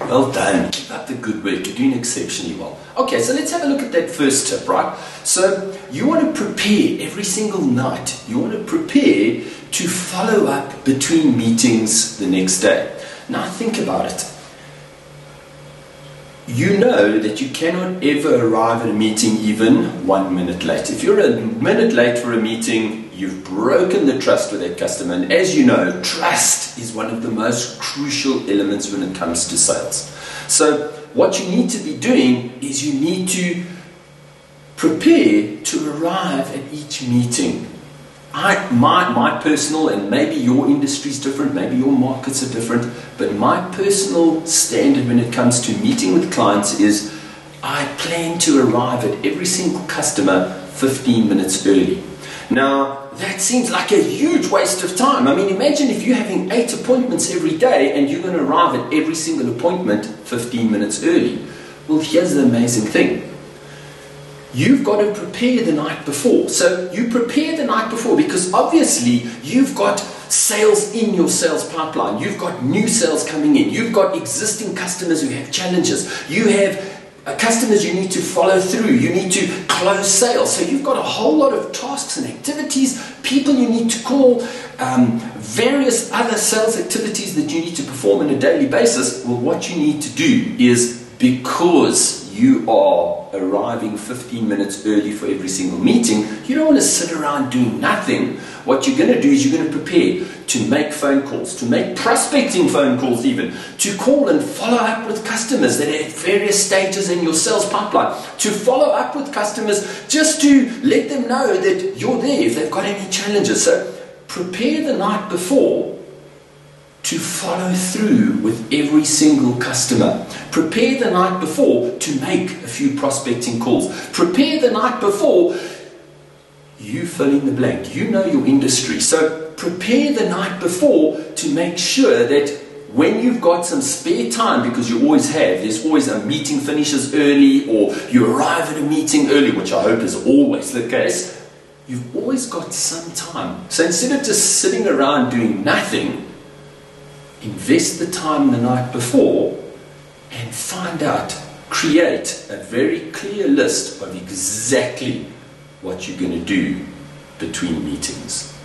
Well done. Keep up the good work. You're doing exceptionally well. Okay, so let's have a look at that first tip, right? So you want to prepare every single night. You want to prepare to follow up between meetings the next day. Now think about it. You know that you cannot ever arrive at a meeting even one minute late. If you're a minute late for a meeting, you've broken the trust with that customer. And as you know, trust is one of the most crucial elements when it comes to sales. So, what you need to be doing is you need to prepare to arrive at each meeting I, my, my personal, and maybe your industry is different, maybe your markets are different, but my personal standard when it comes to meeting with clients is I plan to arrive at every single customer 15 minutes early. Now, that seems like a huge waste of time. I mean, imagine if you're having eight appointments every day and you're going to arrive at every single appointment 15 minutes early. Well, here's the amazing thing you've got to prepare the night before. So you prepare the night before because obviously you've got sales in your sales pipeline. You've got new sales coming in. You've got existing customers who have challenges. You have uh, customers you need to follow through. You need to close sales. So you've got a whole lot of tasks and activities, people you need to call, um, various other sales activities that you need to perform on a daily basis. Well, what you need to do is because you are arriving 15 minutes early for every single meeting, you don't want to sit around doing nothing. What you're going to do is you're going to prepare to make phone calls, to make prospecting phone calls, even to call and follow up with customers that are at various stages in your sales pipeline, to follow up with customers just to let them know that you're there if they've got any challenges. So prepare the night before to follow through with every single customer. Prepare the night before to make a few prospecting calls. Prepare the night before you fill in the blank. You know your industry. So prepare the night before to make sure that when you've got some spare time, because you always have, there's always a meeting finishes early or you arrive at a meeting early, which I hope is always the case, you've always got some time. So instead of just sitting around doing nothing, invest the time the night before and find out, create a very clear list of exactly what you're going to do between meetings.